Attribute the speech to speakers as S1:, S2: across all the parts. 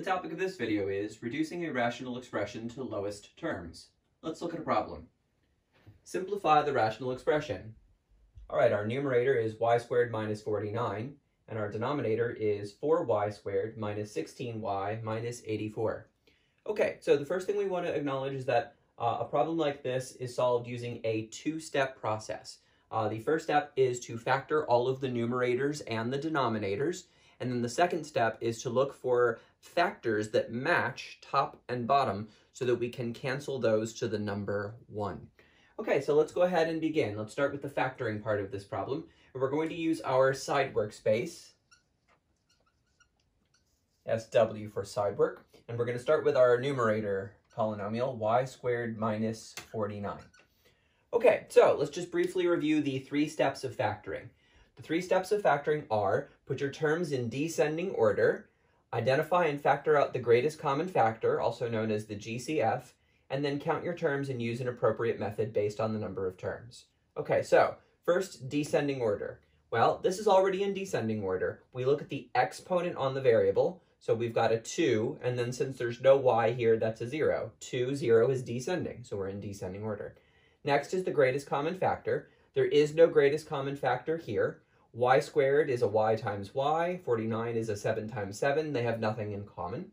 S1: The topic of this video is reducing a rational expression to lowest terms. Let's look at a problem. Simplify the rational expression. All right, our numerator is y squared minus 49, and our denominator is 4y squared minus 16y minus 84. Okay, so the first thing we want to acknowledge is that uh, a problem like this is solved using a two-step process. Uh, the first step is to factor all of the numerators and the denominators, and then the second step is to look for factors that match top and bottom so that we can cancel those to the number 1. Okay, so let's go ahead and begin. Let's start with the factoring part of this problem. And we're going to use our side workspace, SW for side work, and we're going to start with our numerator polynomial, y squared minus 49. Okay, so let's just briefly review the three steps of factoring. Three steps of factoring are put your terms in descending order, identify and factor out the greatest common factor, also known as the GCF, and then count your terms and use an appropriate method based on the number of terms. Okay, so first, descending order. Well, this is already in descending order. We look at the exponent on the variable, so we've got a 2, and then since there's no y here, that's a 0. 2, 0 is descending, so we're in descending order. Next is the greatest common factor. There is no greatest common factor here. Y squared is a y times y, 49 is a 7 times 7. They have nothing in common.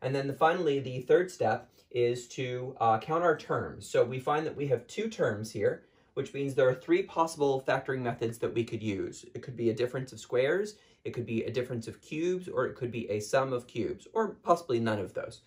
S1: And then the, finally, the third step is to uh, count our terms. So we find that we have two terms here, which means there are three possible factoring methods that we could use. It could be a difference of squares, it could be a difference of cubes, or it could be a sum of cubes, or possibly none of those.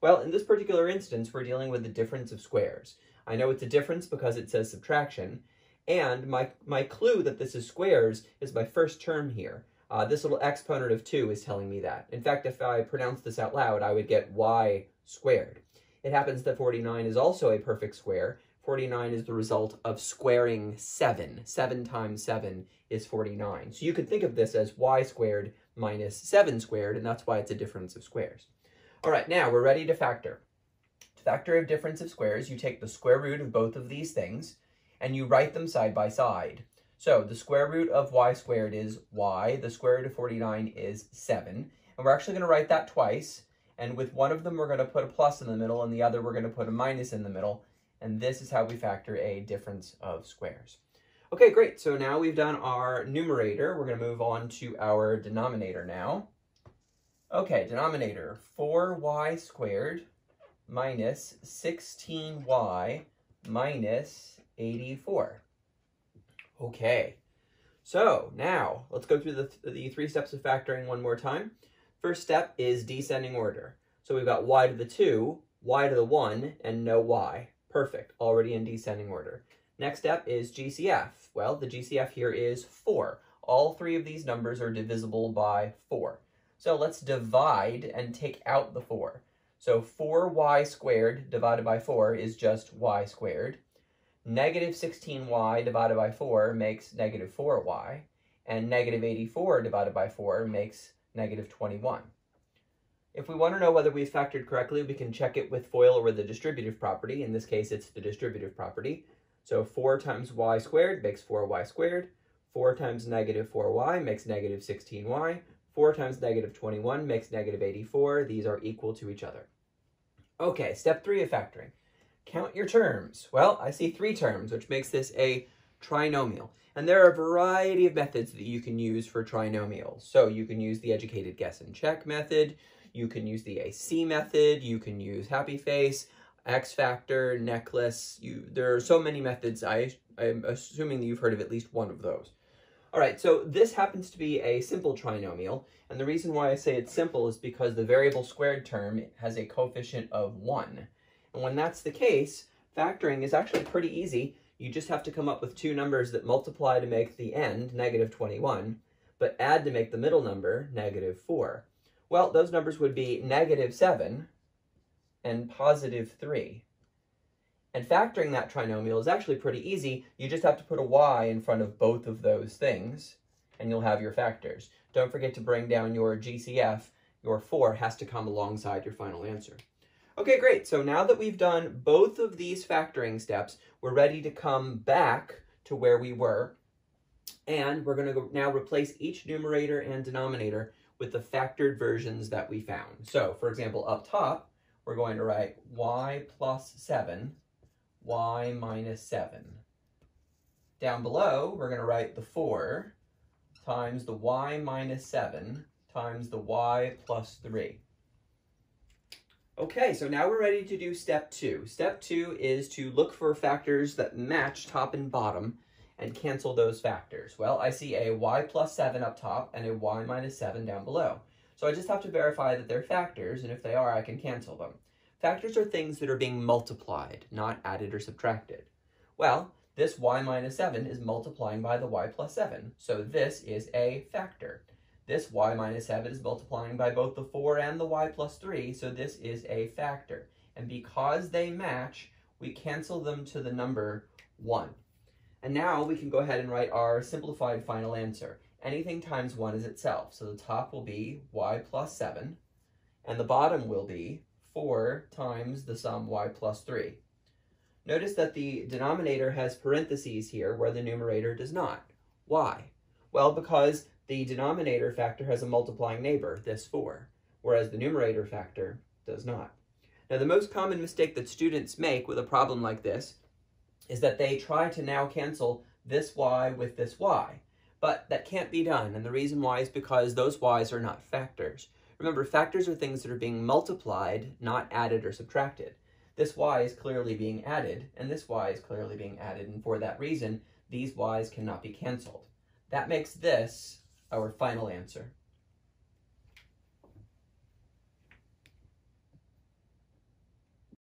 S1: Well, in this particular instance, we're dealing with the difference of squares. I know it's a difference because it says subtraction, and my, my clue that this is squares is my first term here. Uh, this little exponent of 2 is telling me that. In fact, if I pronounce this out loud, I would get y squared. It happens that 49 is also a perfect square. 49 is the result of squaring 7. 7 times 7 is 49. So you could think of this as y squared minus 7 squared, and that's why it's a difference of squares. All right, now we're ready to factor. To factor a difference of squares, you take the square root of both of these things, and you write them side by side. So the square root of y squared is y, the square root of 49 is 7, and we're actually going to write that twice, and with one of them we're going to put a plus in the middle, and the other we're going to put a minus in the middle, and this is how we factor a difference of squares. Okay, great, so now we've done our numerator, we're going to move on to our denominator now. Okay, denominator, 4y squared minus 16y minus 84. Okay, so now let's go through the, the three steps of factoring one more time. First step is descending order. So we've got y to the 2, y to the 1, and no y. Perfect, already in descending order. Next step is GCF. Well, the GCF here is 4. All three of these numbers are divisible by 4. So let's divide and take out the 4. So 4y squared divided by 4 is just y squared. Negative 16y divided by 4 makes negative 4y, and negative 84 divided by 4 makes negative 21. If we want to know whether we've factored correctly, we can check it with FOIL or the distributive property. In this case, it's the distributive property. So 4 times y squared makes 4y squared. 4 times negative 4y makes negative 16y. 4 times negative 21 makes negative 84. These are equal to each other. Okay, step 3 of factoring. Count your terms. Well, I see three terms, which makes this a trinomial. And there are a variety of methods that you can use for trinomials. So you can use the educated guess and check method, you can use the AC method, you can use happy face, X factor, necklace. You, there are so many methods. I, I'm assuming that you've heard of at least one of those. All right, so this happens to be a simple trinomial, and the reason why I say it's simple is because the variable squared term has a coefficient of 1. And when that's the case, factoring is actually pretty easy. You just have to come up with two numbers that multiply to make the end, negative 21, but add to make the middle number, negative 4. Well, those numbers would be negative 7 and positive 3. And factoring that trinomial is actually pretty easy. You just have to put a y in front of both of those things, and you'll have your factors. Don't forget to bring down your GCF. Your 4 has to come alongside your final answer. Okay, great. So now that we've done both of these factoring steps, we're ready to come back to where we were. And we're going to now replace each numerator and denominator with the factored versions that we found. So, for example, up top, we're going to write y plus 7, y minus 7. Down below, we're going to write the 4 times the y minus 7 times the y plus 3. Okay, so now we're ready to do step two. Step two is to look for factors that match top and bottom and cancel those factors. Well, I see a y plus 7 up top and a y minus 7 down below. So I just have to verify that they're factors, and if they are, I can cancel them. Factors are things that are being multiplied, not added or subtracted. Well, this y minus 7 is multiplying by the y plus 7, so this is a factor. This y minus 7 is multiplying by both the 4 and the y plus 3, so this is a factor. And because they match, we cancel them to the number 1. And now we can go ahead and write our simplified final answer. Anything times 1 is itself, so the top will be y plus 7, and the bottom will be 4 times the sum y plus 3. Notice that the denominator has parentheses here where the numerator does not. Why? Well, because the denominator factor has a multiplying neighbor, this 4, whereas the numerator factor does not. Now, the most common mistake that students make with a problem like this is that they try to now cancel this y with this y, but that can't be done, and the reason why is because those y's are not factors. Remember, factors are things that are being multiplied, not added or subtracted. This y is clearly being added, and this y is clearly being added, and for that reason, these y's cannot be canceled. That makes this our final answer.